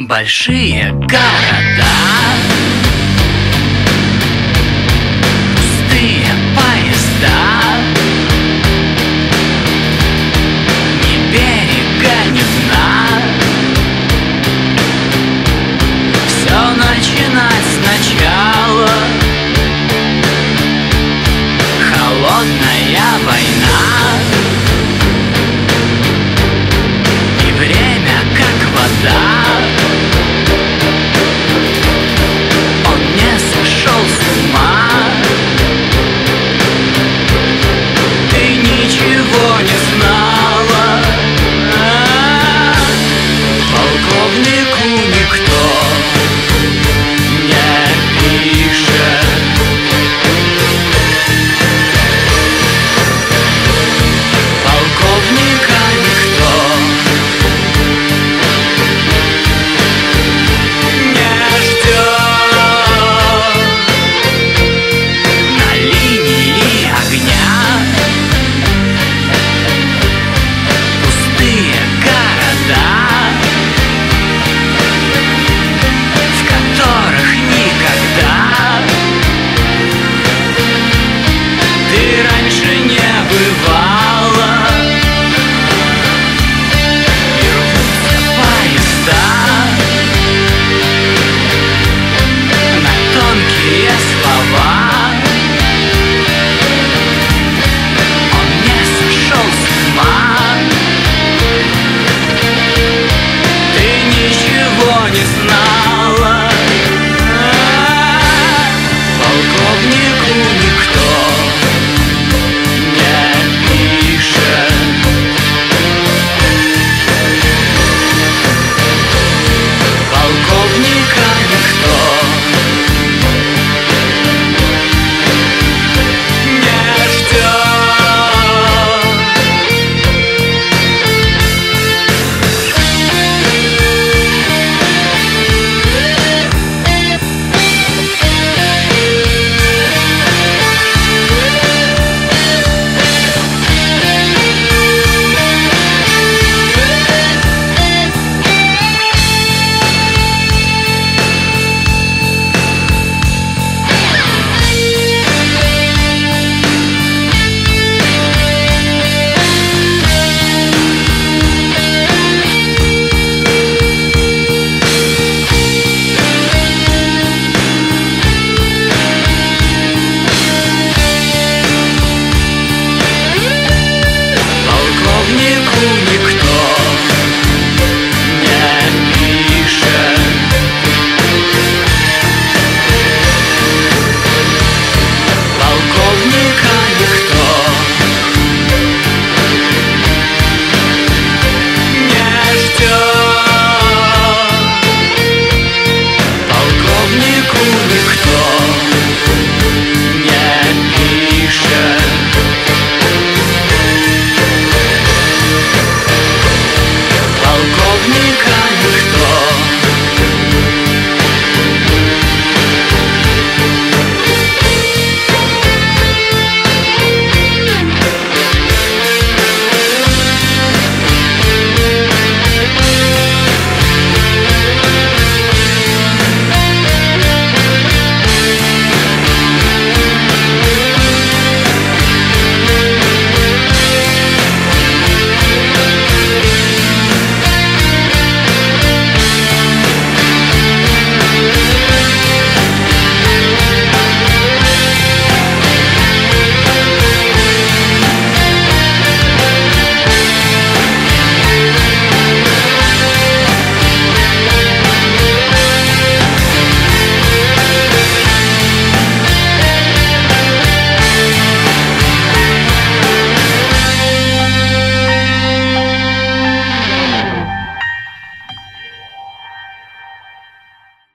Большие города. Пустые поезда. Ни берега, ни Все начинать сначала.